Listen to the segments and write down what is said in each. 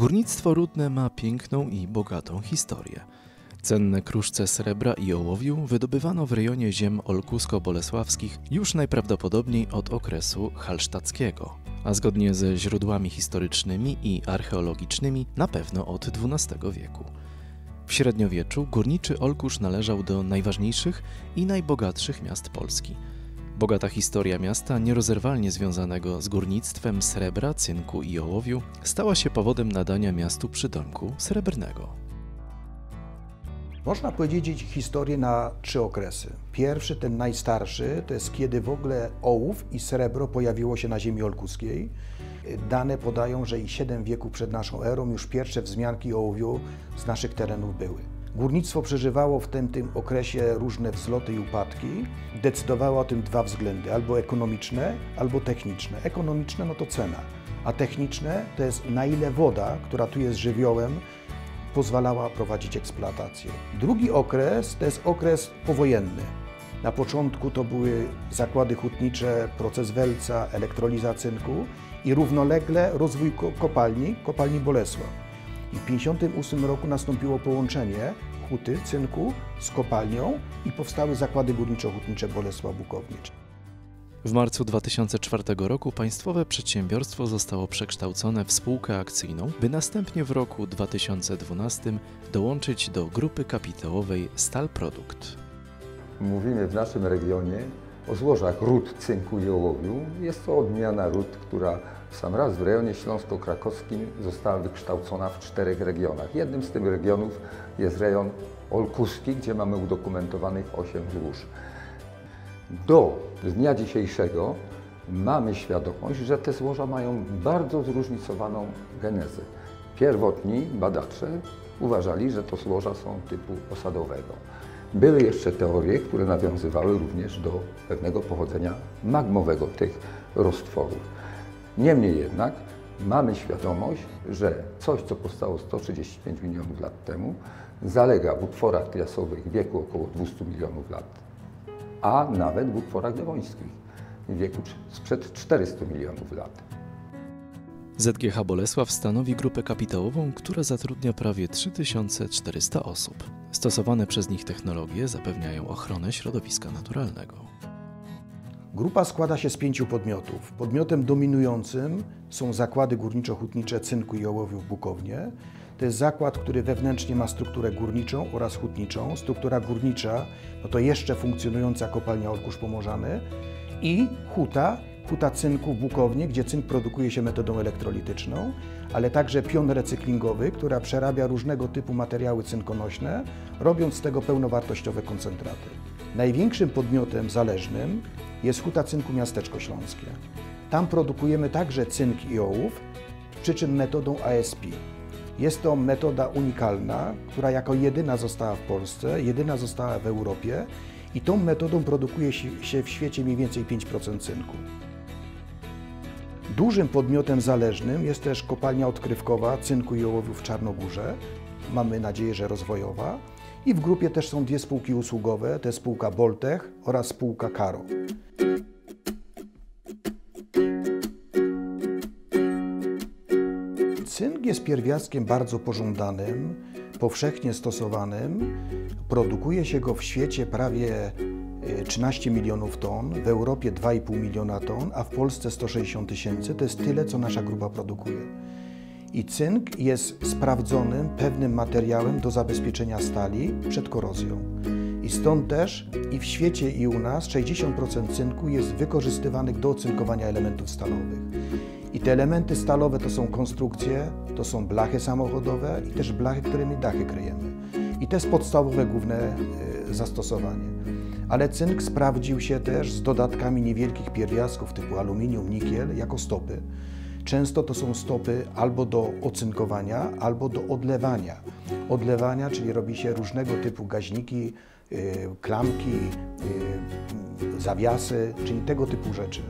Górnictwo rudne ma piękną i bogatą historię. Cenne kruszce srebra i ołowiu wydobywano w rejonie ziem olkusko-bolesławskich już najprawdopodobniej od okresu halsztackiego, a zgodnie ze źródłami historycznymi i archeologicznymi na pewno od XII wieku. W średniowieczu górniczy Olkusz należał do najważniejszych i najbogatszych miast Polski. Bogata historia miasta, nierozerwalnie związanego z górnictwem srebra, cynku i ołowiu, stała się powodem nadania miastu przydomku srebrnego. Można powiedzieć historię na trzy okresy. Pierwszy, ten najstarszy, to jest kiedy w ogóle ołów i srebro pojawiło się na ziemi olkuskiej. Dane podają, że i 7 wieków przed naszą erą już pierwsze wzmianki ołowiu z naszych terenów były. Górnictwo przeżywało w tym, tym okresie różne wzloty i upadki. Decydowały o tym dwa względy, albo ekonomiczne, albo techniczne. Ekonomiczne no to cena, a techniczne to jest na ile woda, która tu jest żywiołem, pozwalała prowadzić eksploatację. Drugi okres to jest okres powojenny. Na początku to były zakłady hutnicze, proces Welca, elektroliza cynku i równolegle rozwój kopalni, kopalni Bolesław. I w 1958 roku nastąpiło połączenie huty, cynku z kopalnią i powstały zakłady górniczo-hutnicze Bolesław Bukownicz. W marcu 2004 roku państwowe przedsiębiorstwo zostało przekształcone w spółkę akcyjną, by następnie w roku 2012 dołączyć do grupy kapitałowej Stal Produkt. Mówimy w naszym regionie o złożach ród cynku i ołowiu. Jest to odmiana ród, która w sam raz w rejonie śląsko-krakowskim została wykształcona w czterech regionach. Jednym z tych regionów jest rejon olkuski, gdzie mamy udokumentowanych 8 złóż. Do dnia dzisiejszego mamy świadomość, że te złoża mają bardzo zróżnicowaną genezę. Pierwotni badacze uważali, że to złoża są typu osadowego. Były jeszcze teorie, które nawiązywały również do pewnego pochodzenia magmowego tych roztworów. Niemniej jednak mamy świadomość, że coś, co powstało 135 milionów lat temu, zalega w utworach triasowych wieku około 200 milionów lat, a nawet w utworach dewońskich wieku sprzed 400 milionów lat. ZGH Bolesław stanowi grupę kapitałową, która zatrudnia prawie 3400 osób. Stosowane przez nich technologie zapewniają ochronę środowiska naturalnego. Grupa składa się z pięciu podmiotów. Podmiotem dominującym są zakłady górniczo-hutnicze cynku i ołowiu w Bukownie. To jest zakład, który wewnętrznie ma strukturę górniczą oraz hutniczą. Struktura górnicza no to jeszcze funkcjonująca kopalnia Olkusz Pomorzany i huta, huta cynku w Bukownie, gdzie cynk produkuje się metodą elektrolityczną, ale także pion recyklingowy, która przerabia różnego typu materiały cynkonośne, robiąc z tego pełnowartościowe koncentraty. Największym podmiotem zależnym jest Huta Cynku Miasteczko Śląskie. Tam produkujemy także cynk i ołów, przy czym metodą ASP. Jest to metoda unikalna, która jako jedyna została w Polsce, jedyna została w Europie i tą metodą produkuje się w świecie mniej więcej 5% cynku. Dużym podmiotem zależnym jest też kopalnia odkrywkowa cynku i ołowiu w Czarnogórze. Mamy nadzieję, że rozwojowa. I w grupie też są dwie spółki usługowe, to spółka Boltech oraz spółka Karo. Cynk jest pierwiastkiem bardzo pożądanym, powszechnie stosowanym. Produkuje się go w świecie prawie 13 e, milionów ton, w Europie 2,5 miliona ton, a w Polsce 160 tysięcy. To jest tyle, co nasza grupa produkuje. I cynk jest sprawdzonym, pewnym materiałem do zabezpieczenia stali przed korozją. I stąd też i w świecie, i u nas 60% cynku jest wykorzystywanych do ocynkowania elementów stalowych. I te elementy stalowe to są konstrukcje, to są blachy samochodowe i też blachy, którymi dachy kryjemy. I to jest podstawowe główne y, zastosowanie. Ale cynk sprawdził się też z dodatkami niewielkich pierwiastków typu aluminium, nikiel jako stopy. Często to są stopy albo do ocynkowania, albo do odlewania. Odlewania, czyli robi się różnego typu gaźniki, klamki, y, zawiasy, czyli tego typu rzeczy.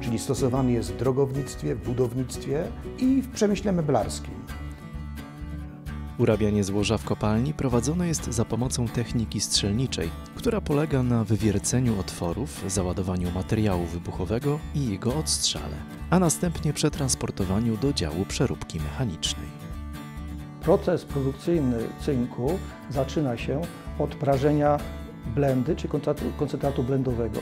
Czyli stosowany jest w drogownictwie, w budownictwie i w przemyśle meblarskim. Urabianie złoża w kopalni prowadzone jest za pomocą techniki strzelniczej, która polega na wywierceniu otworów, załadowaniu materiału wybuchowego i jego odstrzale, a następnie przetransportowaniu do działu przeróbki mechanicznej. Proces produkcyjny cynku zaczyna się od prażenia blendy czy koncentratu- blendowego.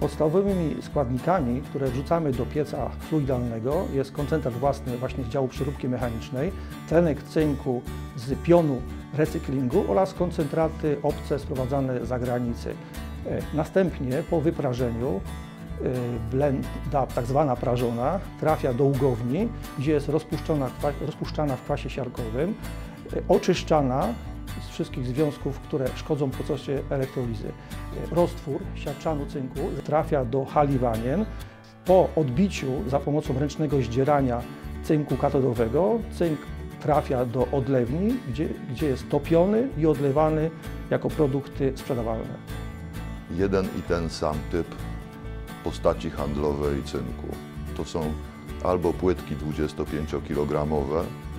Podstawowymi składnikami, które wrzucamy do pieca fluidalnego jest koncentrat własny właśnie z działu przeróbki mechanicznej, tlenek cynku z pionu recyklingu oraz koncentraty obce sprowadzane z zagranicy. E, Następnie po wyprażeniu e, blenda, tak zwana prażona, trafia do ługowni, gdzie jest kwa- rozpuszczana w kwasie siarkowym, e, oczyszczana wszystkich związków, które szkodzą procesie elektrolizy. Roztwór siarczanu cynku trafia do hali wanien. Po odbiciu za pomocą ręcznego zdzierania cynku katodowego, cynk trafia do odlewni, gdzie, gdzie jest topiony i odlewany jako produkty sprzedawalne. jeden i ten sam typ postaci handlowej cynku. To są albo płytki 25-kilogramowe, y,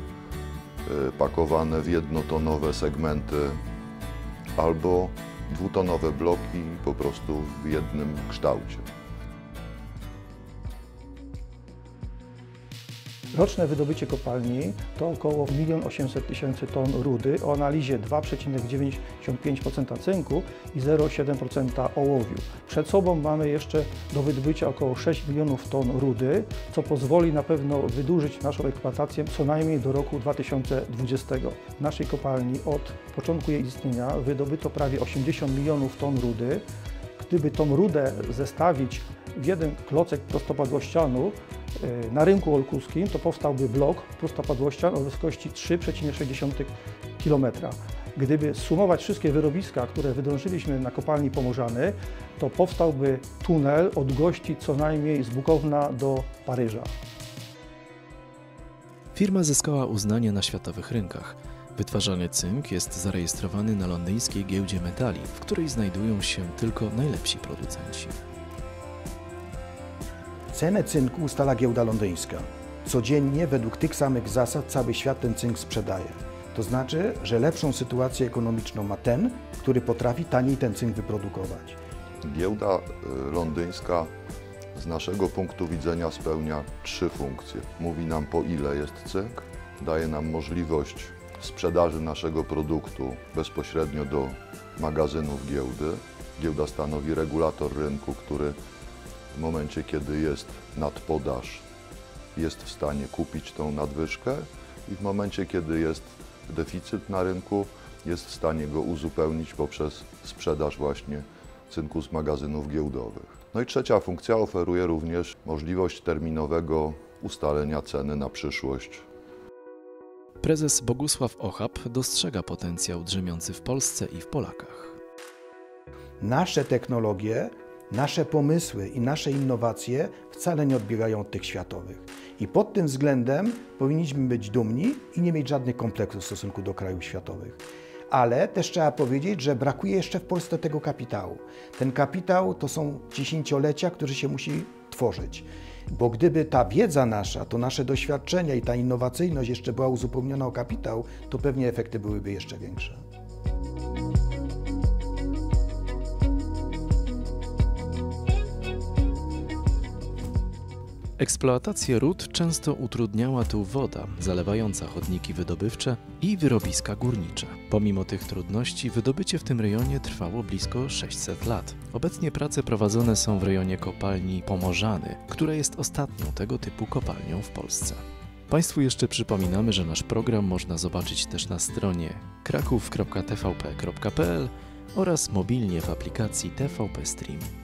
pakowane w jednotonowe segmenty, albo dwutonowe bloki po prostu w jednym kształcie. Roczne wydobycie kopalni to około 1 800 tysięcy ton rudy o analizie 2,95% cynku i 0,7% ołowiu. Przed sobą mamy jeszcze do wydobycia około 6 milionów ton rudy, co pozwoli na pewno wydłużyć naszą eksploatację co najmniej do roku 2020. W naszej kopalni od początku jej istnienia wydobyto prawie 80 milionów ton rudy. Gdyby tą rudę zestawić w jeden klocek prostopadłościanu na rynku olkuskim, to powstałby blok prostopadłościan o wysokości 3,6 km. Gdyby sumować wszystkie wyrobiska, które wydążyliśmy na kopalni Pomorzany, to powstałby tunel od gości co najmniej z Bukowna do Paryża. Firma zyskała uznanie na światowych rynkach. Wytwarzany cynk jest zarejestrowany na londyńskiej giełdzie metali, w której znajdują się tylko najlepsi producenci. Cenę cynku ustala giełda londyńska. Codziennie według tych samych zasad cały świat ten cynk sprzedaje. To znaczy, że lepszą sytuację ekonomiczną ma ten, który potrafi taniej ten cynk wyprodukować. Giełda y, londyńska z naszego punktu widzenia spełnia trzy funkcje. Mówi nam po ile jest cynk, daje nam możliwość sprzedaży naszego produktu bezpośrednio do magazynów giełdy. Giełda stanowi regulator rynku, który w momencie, kiedy jest nadpodaż, jest w stanie kupić tą nadwyżkę i w momencie, kiedy jest deficyt na rynku, jest w stanie go uzupełnić poprzez sprzedaż właśnie cynku z magazynów giełdowych. No i trzecia funkcja oferuje również możliwość terminowego ustalenia ceny na przyszłość. Prezes Bogusław Ochab dostrzega potencjał drzemiący w Polsce i w Polakach. Nasze technologie, nasze pomysły i nasze innowacje wcale nie odbiegają od tych światowych. I pod tym względem powinniśmy być dumni i nie mieć żadnych kompleksów w stosunku do krajów światowych. Ale też trzeba powiedzieć, że brakuje jeszcze w Polsce tego kapitału. Ten kapitał to są dziesięciolecia, które się musi tworzyć. Bo gdyby ta wiedza nasza, to nasze doświadczenia i ta innowacyjność jeszcze była uzupełniona o kapitał, to pewnie efekty byłyby jeszcze większe. Eksploatację ród często utrudniała tu woda, zalewająca chodniki wydobywcze i wyrobiska górnicze. Pomimo tych trudności, wydobycie w tym rejonie trwało blisko 600 lat. Obecnie prace prowadzone są w rejonie kopalni Pomorzany, która jest ostatnią tego typu kopalnią w Polsce. Państwu jeszcze przypominamy, że nasz program można zobaczyć też na stronie kraków.tvp.pl oraz mobilnie w aplikacji TVP Stream.